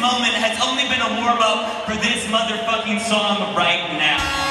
moment has only been a warm-up for this motherfucking song right now.